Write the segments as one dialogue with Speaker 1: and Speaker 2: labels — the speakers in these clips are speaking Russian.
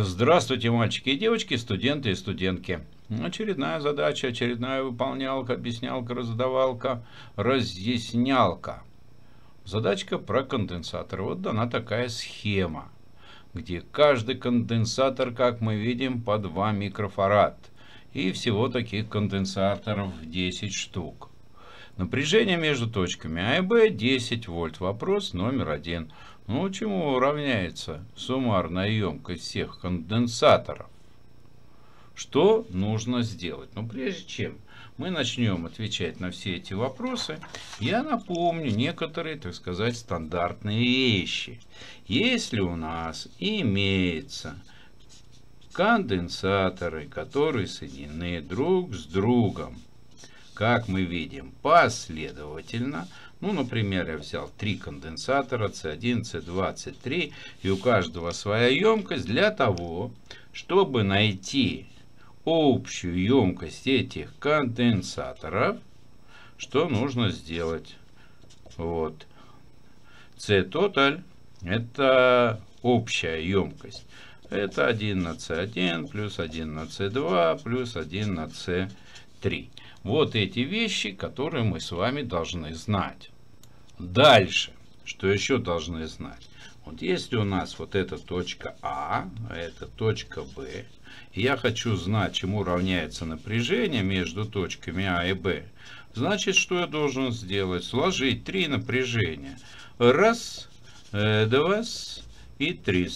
Speaker 1: Здравствуйте, мальчики и девочки, студенты и студентки. Очередная задача, очередная выполнялка, объяснялка, раздавалка, разъяснялка. Задачка про конденсатор. Вот дана такая схема, где каждый конденсатор, как мы видим, по 2 микрофарад. И всего таких конденсаторов 10 штук. Напряжение между точками А и Б 10 вольт. Вопрос номер один. Ну, чему равняется суммарная емкость всех конденсаторов? Что нужно сделать? Но ну, прежде чем мы начнем отвечать на все эти вопросы, я напомню некоторые, так сказать, стандартные вещи. Если у нас имеется конденсаторы, которые соединены друг с другом как мы видим, последовательно. Ну, например, я взял три конденсатора C1, C2, C3, и у каждого своя емкость для того, чтобы найти общую емкость этих конденсаторов, что нужно сделать? Вот. C-total – это общая емкость. Это 1 на C1 плюс 1 на C2 плюс 1 на C3. Вот эти вещи, которые мы с вами должны знать. Дальше, что еще должны знать? Вот если у нас вот эта точка А, а это точка Б, и я хочу знать, чему равняется напряжение между точками А и Б, значит, что я должен сделать? Сложить три напряжения. Раз, э, два и три.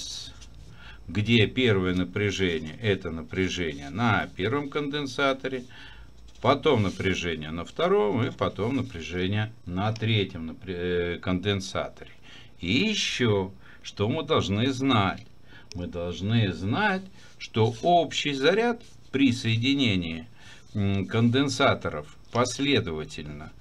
Speaker 1: Где первое напряжение? Это напряжение на первом конденсаторе, потом напряжение на втором и потом напряжение на третьем э, конденсаторе. И еще, что мы должны знать? Мы должны знать, что общий заряд при соединении конденсаторов последовательно,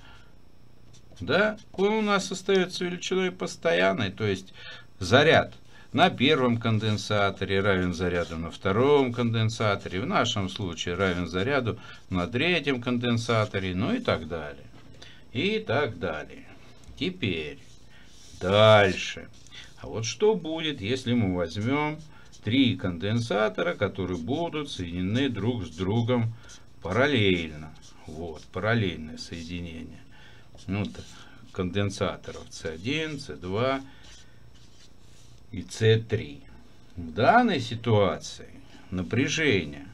Speaker 1: да, он у нас остается величиной постоянной, то есть заряд на первом конденсаторе равен заряду на втором конденсаторе, в нашем случае равен заряду на третьем конденсаторе, ну и так далее. И так далее. Теперь дальше. А вот что будет, если мы возьмем три конденсатора, которые будут соединены друг с другом параллельно. Вот, параллельное соединение. Ну, конденсаторов C1, C2, и С3. В данной ситуации напряжение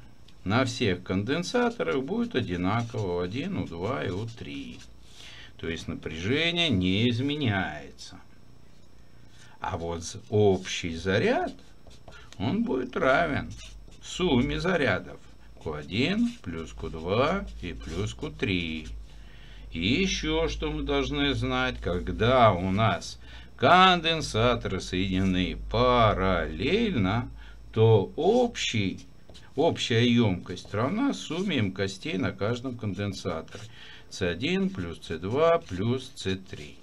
Speaker 1: на всех конденсаторах будет одинаково у 1, у 2 и у 3. То есть напряжение не изменяется. А вот общий заряд, он будет равен сумме зарядов Q1 плюс Q2 и плюс Q3. И еще что мы должны знать, когда у нас конденсаторы соединены параллельно, то общий, общая емкость равна сумме емкостей на каждом конденсаторе. C1 плюс C2 плюс C3.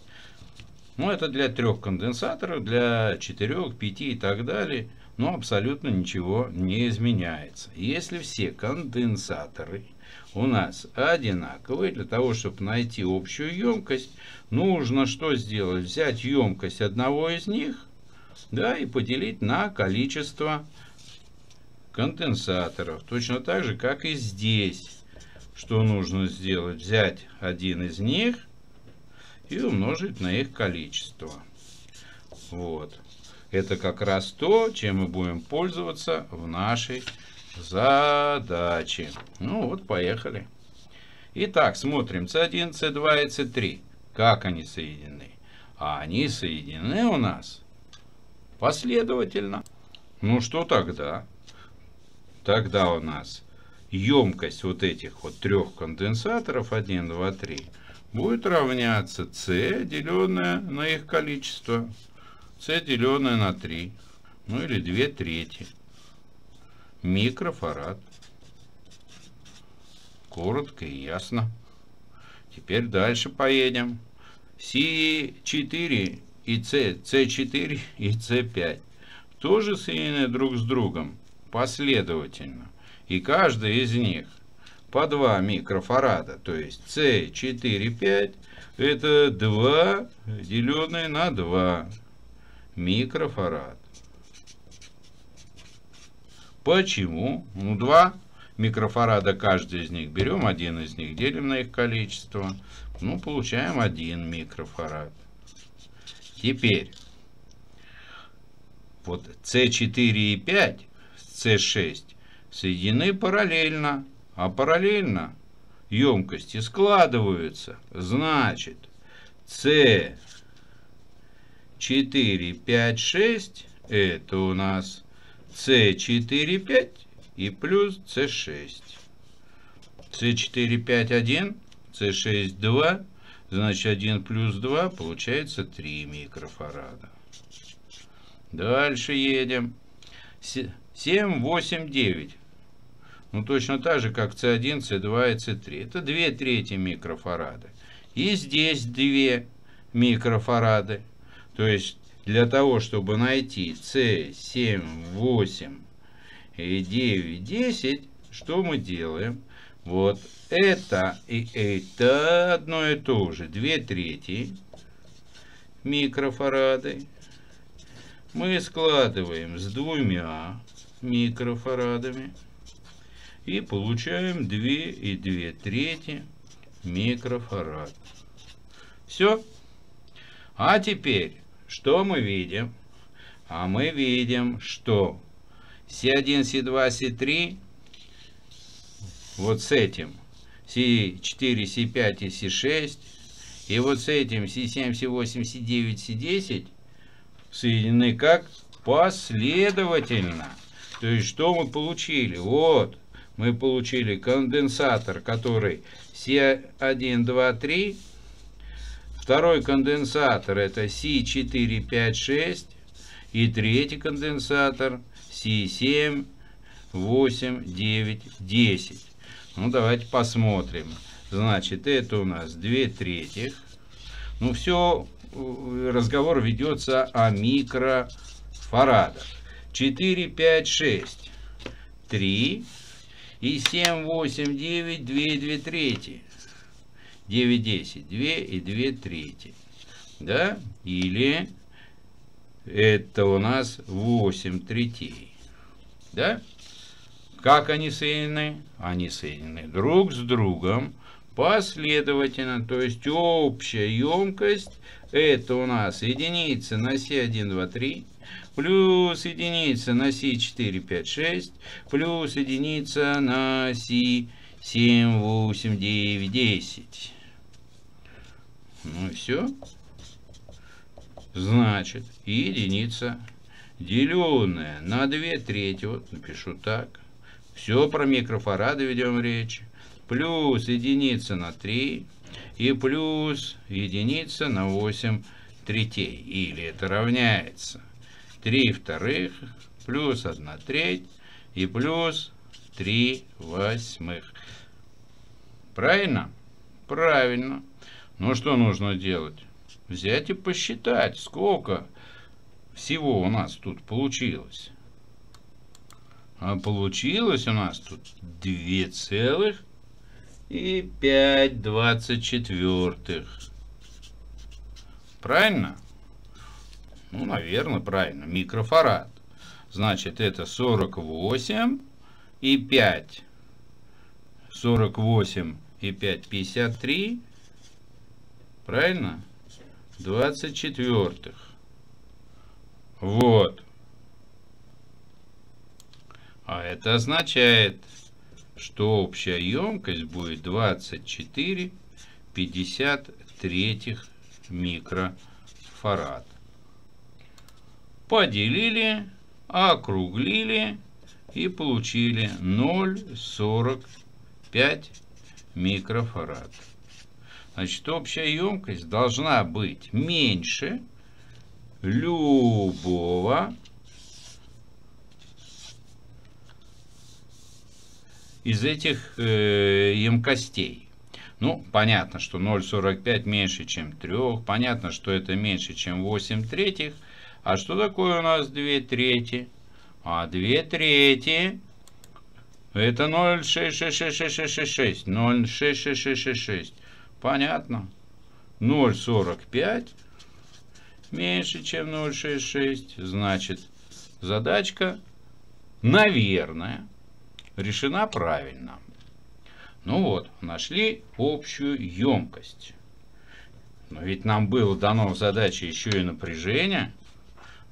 Speaker 1: Ну, это для трех конденсаторов, для четырех, пяти и так далее. Но абсолютно ничего не изменяется. Если все конденсаторы у нас одинаковые. Для того, чтобы найти общую емкость, нужно что сделать? Взять емкость одного из них да, и поделить на количество конденсаторов. Точно так же, как и здесь. Что нужно сделать? Взять один из них и умножить на их количество. Вот. Это как раз то, чем мы будем пользоваться в нашей задачи. Ну вот, поехали. Итак, смотрим C1, C2 и C3. Как они соединены? А они соединены у нас последовательно. Ну что тогда? Тогда у нас емкость вот этих вот трех конденсаторов 1, 2, 3 будет равняться C, деленное на их количество. C, деленное на 3. Ну или 2 трети микрофарад. Коротко и ясно. Теперь дальше поедем. Си4 и С, С4 и С5 тоже соединены друг с другом последовательно. И каждый из них по 2 микрофарада. То есть С4, 5 это 2 деленное на 2 микрофарад. Почему? Ну, 2 микрофарада каждый из них берем, один из них делим на их количество. Ну, получаем 1 микрофарад. Теперь, вот С4 и 5 с С6 соединены параллельно, а параллельно емкости складываются. Значит, С 4, 5, 6 это у нас С4, 5 и плюс С6. С4, 5, 1, С6, 2, значит 1 плюс 2 получается 3 микрофарада. Дальше едем. 7, 8, 9. Ну, точно так же, как С1, С2 и С3. Это 2 трети микрофарады. И здесь 2 микрофарады. То есть, для того, чтобы найти С7, 8 и 9, 10, что мы делаем? Вот это и это одно и то же. 2 трети микрофарады мы складываем с двумя микрофарадами и получаем 2 и 2 трети микрофарад. Все. А теперь, что мы видим? А мы видим, что С1, С2, С3 вот с этим С4, С5 и С6 и вот с этим С7, С8, С9, С10 соединены как последовательно. То есть, что мы получили? Вот, мы получили конденсатор, который С1, 2, 3. Второй конденсатор это С4, 5, 6. И третий конденсатор С7, 8, 9, 10. Ну, давайте посмотрим. Значит, это у нас 2 третьих. Ну, все, э, разговор ведется о микрофарадах. 4, 5, 6, 3 и 7, 8, 9, 2 и 2 трети. 9, 10, 2 и 2 трети. Да? Или это у нас 8 третей. Да? Как они соединены? Они соединены друг с другом последовательно, то есть общая емкость это у нас единица на С1, 2, 3, плюс единица на С4, 5, 6, плюс единица на С7, 8, 9, 10. Ну и все. Значит, единица, деленная на 2 трети, вот напишу так. Все про микрофарады ведем речь. Плюс единица на 3 и плюс единица на 8 третей. Или это равняется 3 вторых плюс 1 треть и плюс 3 восьмых. Правильно? Правильно. Ну что нужно делать? Взять и посчитать, сколько всего у нас тут получилось. А получилось у нас тут 2 целых и 5 двадцать четвертых. Правильно? Ну, наверное, правильно. Микрофарад. Значит, это 48 и 5. 48 и 5, 53. Правильно? 24. Вот. А это означает, что общая емкость будет 24 53 микрофарад. Поделили, округлили и получили 0,45 микрофарад. Значит, общая емкость должна быть меньше любого из этих э, емкостей. Ну, понятно, что 0,45 меньше, чем 3. Понятно, что это меньше, чем 8 третьих. А что такое у нас 2 трети? А 2 трети это 0,66666. 0,66666. Понятно. 0,45 меньше, чем 0,66. Значит, задачка наверное, решена правильно. Ну вот, нашли общую емкость. Но ведь нам было дано в задаче еще и напряжение.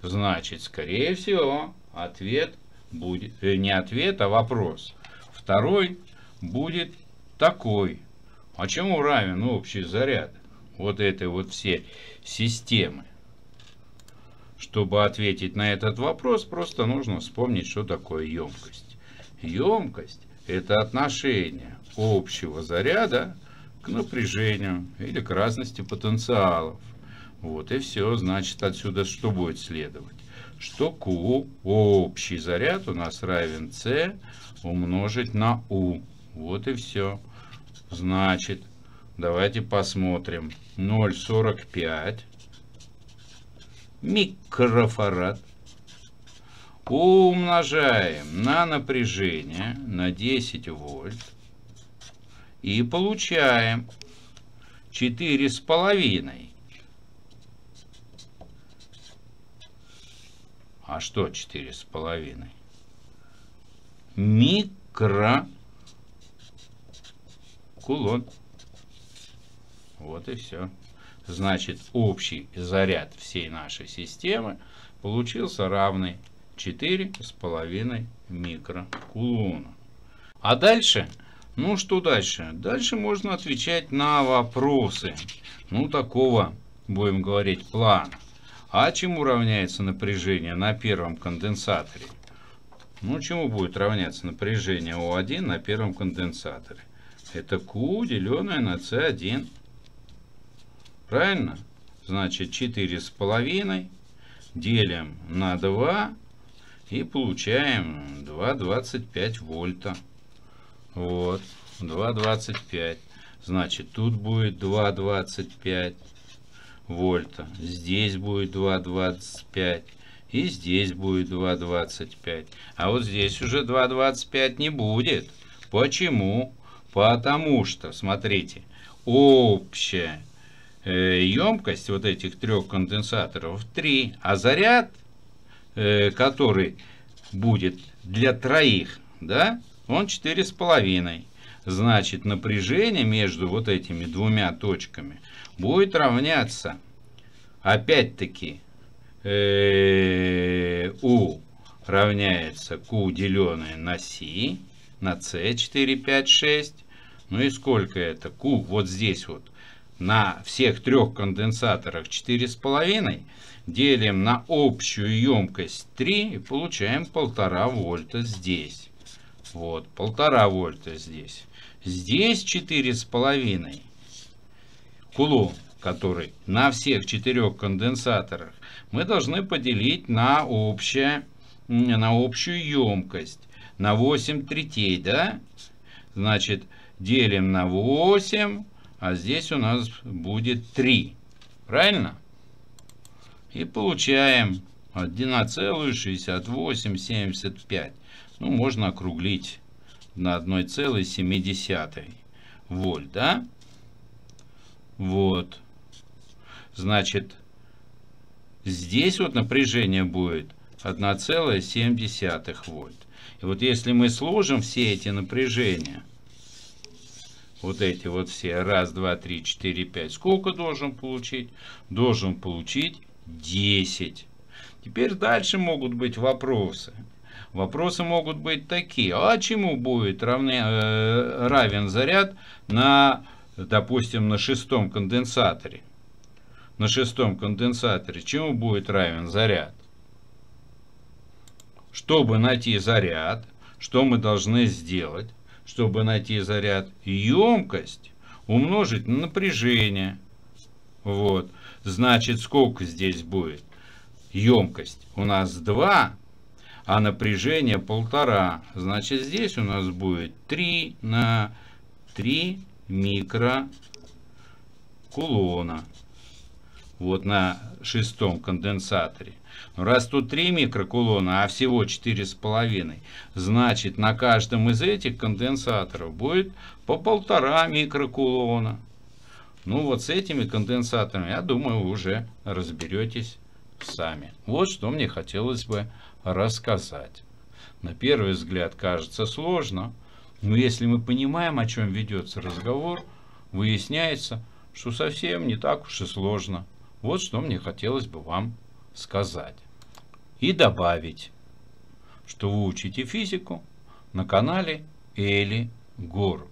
Speaker 1: Значит, скорее всего, ответ будет, э, не ответ, а вопрос. Второй будет такой. А чему равен общий заряд? Вот этой вот все системы. Чтобы ответить на этот вопрос, просто нужно вспомнить, что такое емкость. Емкость – это отношение общего заряда к напряжению или к разности потенциалов. Вот и все. Значит, отсюда что будет следовать? Что Q, общий заряд у нас равен C умножить на U. Вот и все. Значит, давайте посмотрим. 0,45 микрофарад умножаем на напряжение на 10 вольт и получаем 4,5. А что 4,5? Микро кулон. Вот и все. Значит, общий заряд всей нашей системы получился равный 4,5 микрокулона. А дальше, ну что дальше? Дальше можно отвечать на вопросы, ну такого, будем говорить, плана. А чему равняется напряжение на первом конденсаторе? Ну, чему будет равняться напряжение О1 на первом конденсаторе? Это Q, деленное на C1. Правильно? Значит, 4,5 делим на 2 и получаем 2,25 вольта. Вот, 2,25. Значит, тут будет 2,25 вольта. Здесь будет 2,25. И здесь будет 2,25. А вот здесь уже 2,25 не будет. Почему? Потому что, смотрите, общая э, емкость вот этих трех конденсаторов 3, а заряд, э, который будет для троих, да, он 4,5. Значит, напряжение между вот этими двумя точками будет равняться, опять-таки, э, U равняется Q деленное на C, на C 4, 5, 6. Ну и сколько это? Q вот здесь вот на всех трех конденсаторах 4,5 делим на общую емкость 3 и получаем полтора вольта здесь. Вот, полтора вольта здесь. Здесь 4,5 кулон, который на всех четырех конденсаторах, мы должны поделить на, общее, на общую емкость. На 8 третей, да? Значит, делим на 8, а здесь у нас будет 3. Правильно? И получаем 1,6875. Ну, можно округлить на 1,7 вольт, да? Вот. Значит, здесь вот напряжение будет 1,7 вольт. И вот если мы сложим все эти напряжения, вот эти вот все, раз, два, три, четыре, пять, сколько должен получить? Должен получить 10. Теперь дальше могут быть вопросы. Вопросы могут быть такие. А чему будет равны, э, равен заряд на допустим, на шестом конденсаторе, на шестом конденсаторе, чему будет равен заряд? Чтобы найти заряд, что мы должны сделать? Чтобы найти заряд, емкость умножить на напряжение. Вот. Значит, сколько здесь будет? Емкость у нас 2, а напряжение полтора. Значит, здесь у нас будет 3 на 3 микрокулона. Вот на шестом конденсаторе. Раз тут 3 микрокулона, а всего 4,5, значит на каждом из этих конденсаторов будет по полтора микрокулона. Ну вот с этими конденсаторами, я думаю, вы уже разберетесь сами. Вот что мне хотелось бы рассказать. на первый взгляд кажется сложно, но если мы понимаем, о чем ведется разговор, выясняется, что совсем не так уж и сложно. Вот что мне хотелось бы вам сказать. И добавить, что вы учите физику на канале Эли Гор.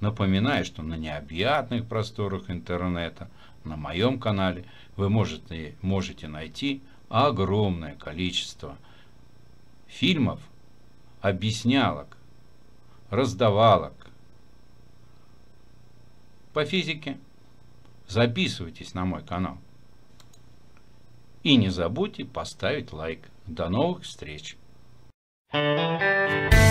Speaker 1: Напоминаю, что на необъятных просторах интернета, на моем канале, вы можете, можете найти огромное количество фильмов, объяснялок, раздавалок по физике. Записывайтесь на мой канал. И не забудьте поставить лайк. До новых встреч! Thank you.